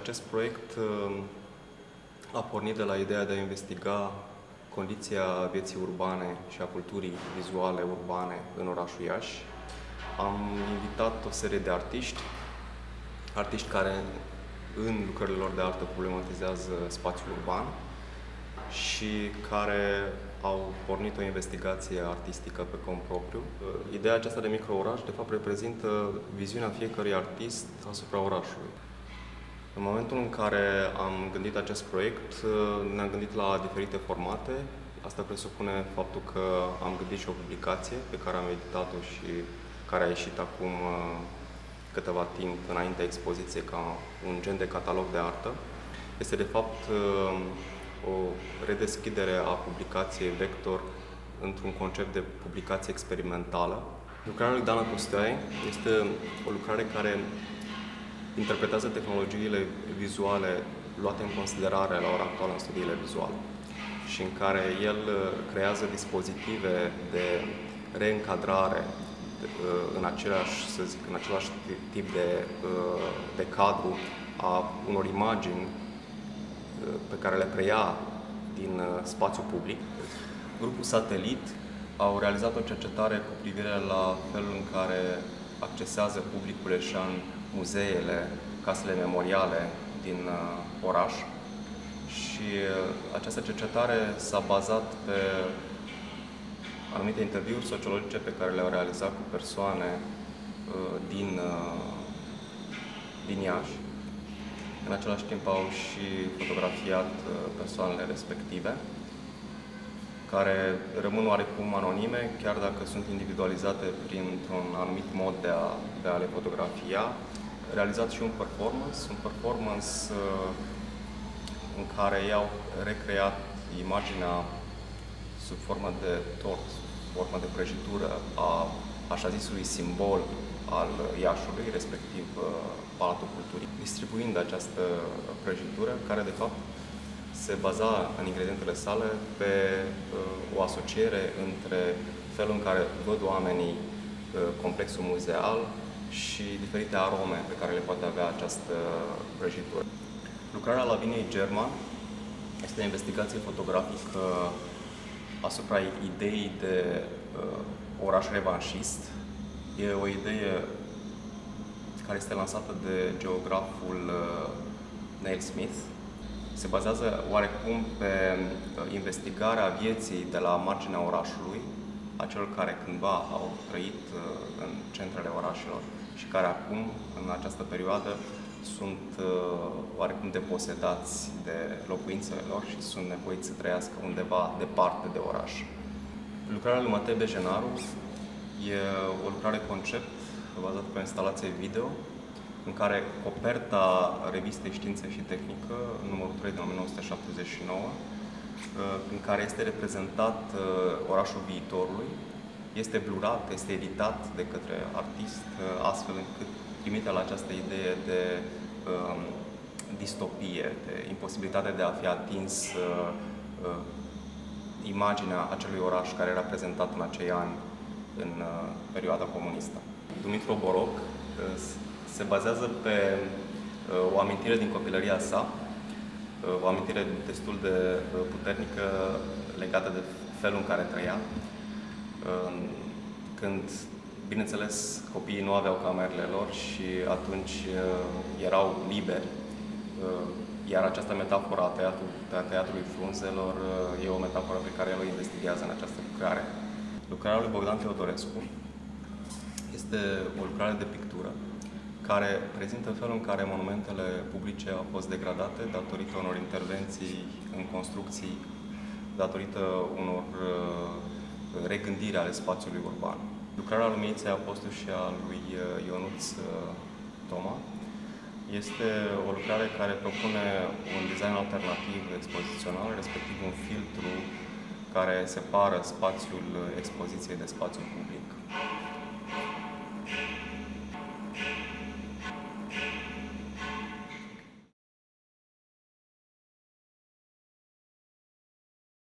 Acest proiect uh, a pornit de la ideea de a investiga condiția vieții urbane și a culturii vizuale urbane în orașul Iași. Am invitat o serie de artiști, artiști care în lucrările lor de artă problematizează spațiul urban și care au pornit o investigație artistică pe cont propriu. Ideea aceasta de micro-oraș, de fapt, reprezintă viziunea fiecărui artist asupra orașului. În momentul în care am gândit acest proiect, ne-am gândit la diferite formate. Asta presupune faptul că am gândit și o publicație pe care am editat-o și care a ieșit acum uh, câteva timp înainte expoziției ca un gen de catalog de artă. Este de fapt uh, o redeschidere a publicației Vector într-un concept de publicație experimentală. Lucrarea lui Dana Costeai este o lucrare care interpretează tehnologiile vizuale luate în considerare la ora actuală în studiile vizuale și în care el uh, creează dispozitive de reîncadrare uh, în același, să zic, în același tip de, uh, de cadru a unor imagini pe care le preia din spațiu public. Grupul Satelit au realizat o cercetare cu privire la felul în care accesează publicul eșan muzeele, casele memoriale din uh, oraș și uh, această cercetare s-a bazat pe anumite interviuri sociologice pe care le-au realizat cu persoane uh, din, din Iași. În același timp au și fotografiat persoanele respective, care rămân oarecum anonime, chiar dacă sunt individualizate printr-un anumit mod de a, de a le fotografia, realizat și un performance, un performance uh, în care i-au recreat imaginea sub formă de tort, sub formă de prăjitură a așa zisului simbol al Iașului, respectiv uh, Palatul Culturii, distribuind această prăjitură, care de fapt se baza în ingredientele sale pe uh, o asociere între felul în care văd oamenii complexul muzeal și diferite arome pe care le poate avea această prăjitură. Lucrarea Laviniei German este o investigație fotografică asupra ideii de uh, oraș revanșist. E o idee care este lansată de geograful uh, Neil Smith. Se bazează oarecum pe uh, investigarea vieții de la marginea orașului, a celor care cândva au trăit uh, în centrele orașelor și care acum, în această perioadă, sunt uh, oarecum deposedați de locuințele lor și sunt nevoiți să trăiască undeva departe de oraș. Lucrarea lui Matei Bejenaru e o lucrare concept bazată pe o instalație video, în care coperta revistei Științe și Tehnică, numărul 3 din 1979, uh, în care este reprezentat uh, orașul viitorului, este blurat, este editat de către artist, uh, astfel încât trimite la această idee de um, distopie, de imposibilitate de a fi atins uh, uh, imaginea acelui oraș care era prezentat în acei ani în uh, perioada comunistă. Dumitru Boroc uh, se bazează pe uh, o amintire din copilăria sa, uh, o amintire destul de puternică legată de felul în care trăia, când, bineînțeles, copiii nu aveau camerele lor și atunci uh, erau liberi. Uh, iar această metaforă a, teatru, a teatrului frunzelor uh, e o metaforă pe care el o investigează în această lucrare. Lucrarea lui Bogdan Teodorescu este o lucrare de pictură care prezintă felul în care monumentele publice au fost degradate datorită unor intervenții în construcții, datorită unor regândire ale spațiului urban. Lucrarea lui Meiței Apostol și a lui uh, Ionuț uh, Toma este o lucrare care propune un design alternativ expozițional, respectiv un filtru care separă spațiul expoziției de spațiul public.